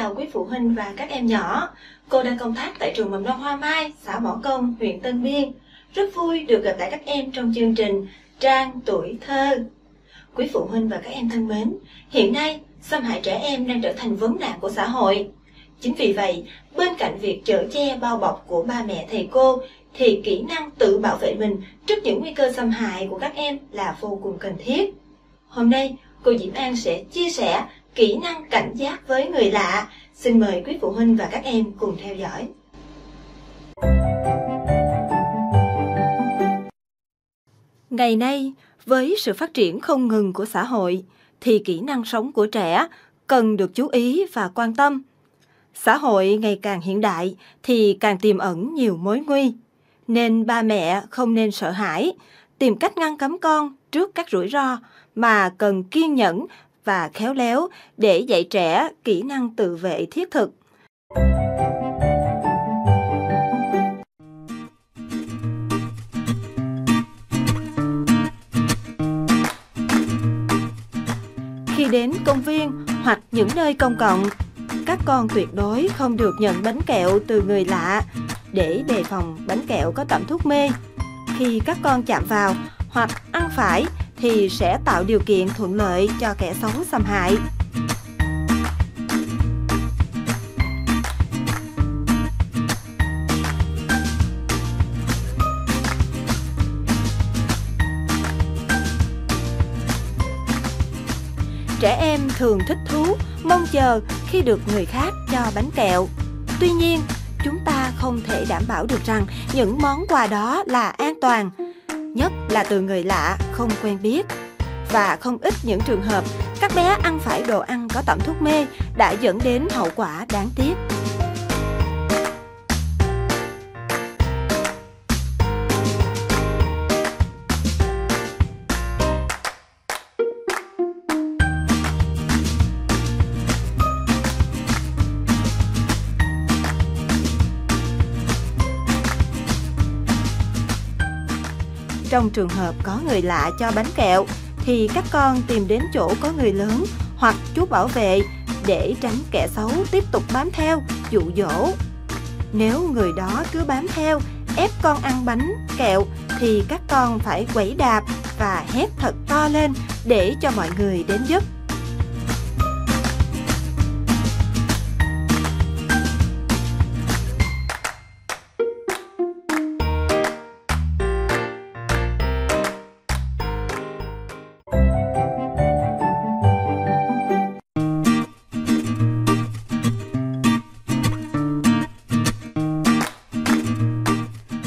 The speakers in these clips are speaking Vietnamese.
Chào quý phụ huynh và các em nhỏ. Cô đang công tác tại trường mầm non Hoa Mai, xã Mỏ Công, huyện Tân Biên. Rất vui được gặp lại các em trong chương trình Trang tuổi thơ. Quý phụ huynh và các em thân mến, hiện nay xâm hại trẻ em đang trở thành vấn nạn của xã hội. Chính vì vậy, bên cạnh việc chở che bao bọc của ba mẹ thầy cô, thì kỹ năng tự bảo vệ mình trước những nguy cơ xâm hại của các em là vô cùng cần thiết. Hôm nay, cô Diễm An sẽ chia sẻ kỹ năng cảnh giác với người lạ. Xin mời quý phụ huynh và các em cùng theo dõi. Ngày nay, với sự phát triển không ngừng của xã hội, thì kỹ năng sống của trẻ cần được chú ý và quan tâm. Xã hội ngày càng hiện đại thì càng tiềm ẩn nhiều mối nguy, nên ba mẹ không nên sợ hãi, tìm cách ngăn cấm con trước các rủi ro mà cần kiên nhẫn và khéo léo để dạy trẻ kỹ năng tự vệ thiết thực. Khi đến công viên hoặc những nơi công cộng, các con tuyệt đối không được nhận bánh kẹo từ người lạ để đề phòng bánh kẹo có tẩm thuốc mê. Khi các con chạm vào hoặc ăn phải thì sẽ tạo điều kiện thuận lợi cho kẻ xấu xâm hại. Trẻ em thường thích thú, mong chờ khi được người khác cho bánh kẹo. Tuy nhiên, chúng ta không thể đảm bảo được rằng những món quà đó là an toàn nhất là từ người lạ, không quen biết. Và không ít những trường hợp, các bé ăn phải đồ ăn có tẩm thuốc mê đã dẫn đến hậu quả đáng tiếc. Trong trường hợp có người lạ cho bánh kẹo thì các con tìm đến chỗ có người lớn hoặc chú bảo vệ để tránh kẻ xấu tiếp tục bám theo, dụ dỗ. Nếu người đó cứ bám theo, ép con ăn bánh, kẹo thì các con phải quẩy đạp và hét thật to lên để cho mọi người đến giúp.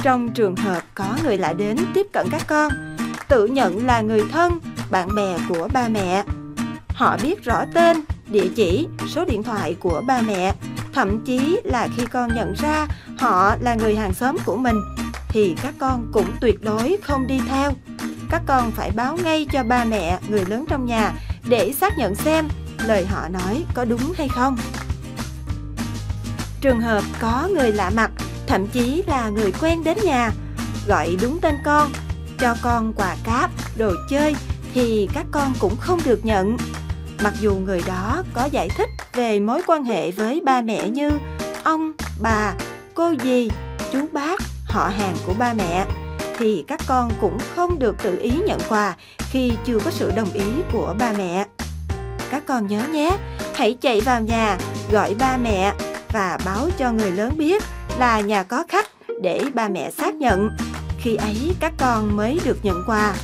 Trong trường hợp có người lạ đến tiếp cận các con, tự nhận là người thân, bạn bè của ba mẹ. Họ biết rõ tên, địa chỉ, số điện thoại của ba mẹ, thậm chí là khi con nhận ra họ là người hàng xóm của mình thì các con cũng tuyệt đối không đi theo. Các con phải báo ngay cho ba mẹ, người lớn trong nhà để xác nhận xem lời họ nói có đúng hay không. Trường hợp có người lạ mặt thậm chí là người quen đến nhà, gọi đúng tên con, cho con quà cáp, đồ chơi thì các con cũng không được nhận. Mặc dù người đó có giải thích về mối quan hệ với ba mẹ như ông, bà, cô dì, chú bác, họ hàng của ba mẹ, thì các con cũng không được tự ý nhận quà khi chưa có sự đồng ý của ba mẹ. Các con nhớ nhé, hãy chạy vào nhà, gọi ba mẹ và báo cho người lớn biết là nhà có khách để ba mẹ xác nhận. Khi ấy các con mới được nhận quà.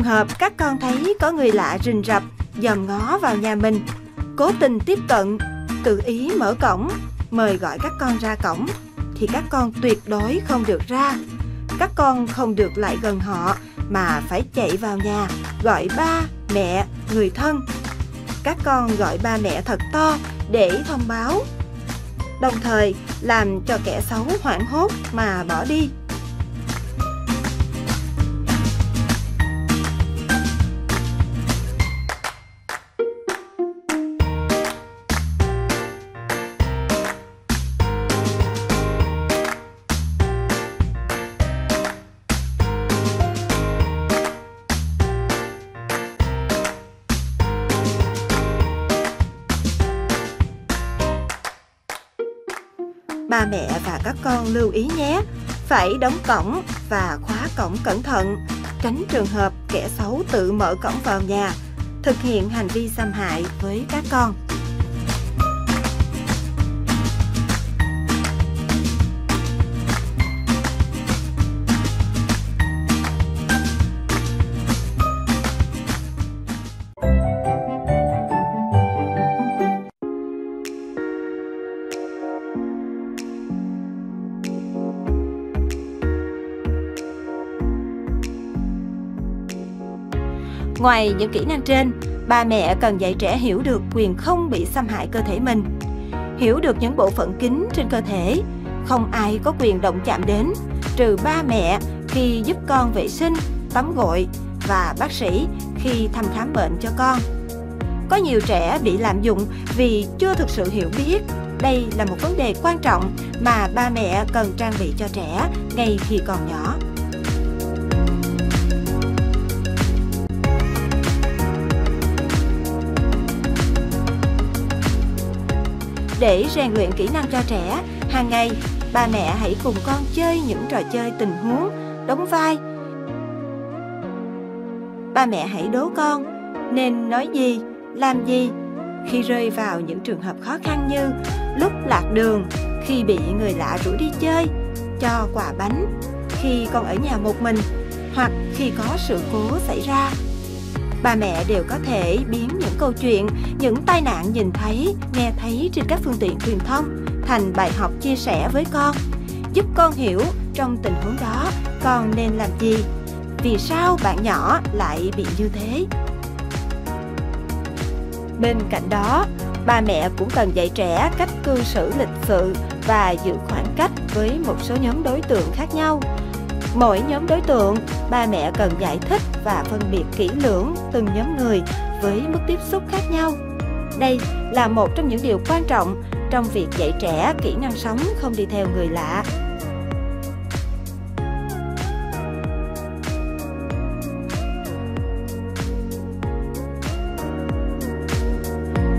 Trường hợp các con thấy có người lạ rình rập, dòm ngó vào nhà mình, cố tình tiếp cận, tự ý mở cổng, mời gọi các con ra cổng, thì các con tuyệt đối không được ra. Các con không được lại gần họ mà phải chạy vào nhà gọi ba, mẹ, người thân. Các con gọi ba mẹ thật to để thông báo. Đồng thời làm cho kẻ xấu hoảng hốt mà bỏ đi. Ba mẹ và các con lưu ý nhé. Phải đóng cổng và khóa cổng cẩn thận, tránh trường hợp kẻ xấu tự mở cổng vào nhà, thực hiện hành vi xâm hại với các con. Ngoài những kỹ năng trên, ba mẹ cần dạy trẻ hiểu được quyền không bị xâm hại cơ thể mình, hiểu được những bộ phận kín trên cơ thể, không ai có quyền động chạm đến, trừ ba mẹ khi giúp con vệ sinh, tắm gội và bác sĩ khi thăm khám bệnh cho con. Có nhiều trẻ bị lạm dụng vì chưa thực sự hiểu biết. Đây là một vấn đề quan trọng mà ba mẹ cần trang bị cho trẻ ngay khi còn nhỏ. Để rèn luyện kỹ năng cho trẻ, hàng ngày ba mẹ hãy cùng con chơi những trò chơi tình huống, đóng vai. Ba mẹ hãy đố con nên nói gì, làm gì? Khi rơi vào những trường hợp khó khăn như lúc lạc đường, khi bị người lạ rủ đi chơi, cho quà bánh, khi con ở nhà một mình hoặc khi có sự cố xảy ra ba mẹ đều có thể biến những câu chuyện, những tai nạn nhìn thấy, nghe thấy trên các phương tiện truyền thông thành bài học chia sẻ với con, giúp con hiểu trong tình huống đó con nên làm gì, vì sao bạn nhỏ lại bị như thế. Bên cạnh đó, ba mẹ cũng cần dạy trẻ cách cư xử lịch sự và giữ khoảng cách với một số nhóm đối tượng khác nhau Mỗi nhóm đối tượng, ba mẹ cần giải thích và phân biệt kỹ lưỡng từng nhóm người với mức tiếp xúc khác nhau. Đây là một trong những điều quan trọng trong việc dạy trẻ kỹ năng sống không đi theo người lạ.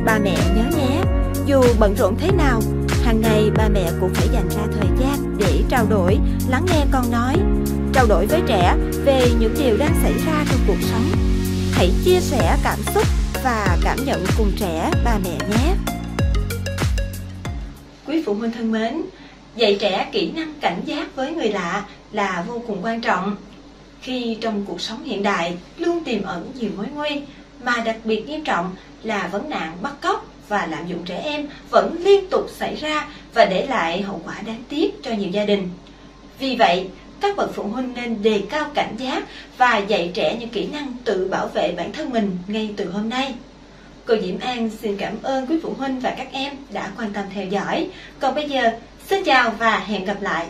Ba mẹ nhớ nhé, dù bận rộn thế nào, hàng ngày ba mẹ cũng phải dành ra thời gian để trao đổi, lắng nghe con nói, trao đổi với trẻ về những điều đang xảy ra trong cuộc sống. Hãy chia sẻ cảm xúc và cảm nhận cùng trẻ ba mẹ nhé. Quý phụ huynh thân mến, dạy trẻ kỹ năng cảnh giác với người lạ là vô cùng quan trọng. Khi trong cuộc sống hiện đại luôn tiềm ẩn nhiều mối nguy, mà đặc biệt nghiêm trọng là vấn nạn bắt cóc và lạm dụng trẻ em vẫn liên tục xảy ra và để lại hậu quả đáng tiếc cho nhiều gia đình. Vì vậy, các bậc phụ huynh nên đề cao cảnh giác và dạy trẻ những kỹ năng tự bảo vệ bản thân mình ngay từ hôm nay. Cô Diễm An xin cảm ơn quý phụ huynh và các em đã quan tâm theo dõi. Còn bây giờ, xin chào và hẹn gặp lại.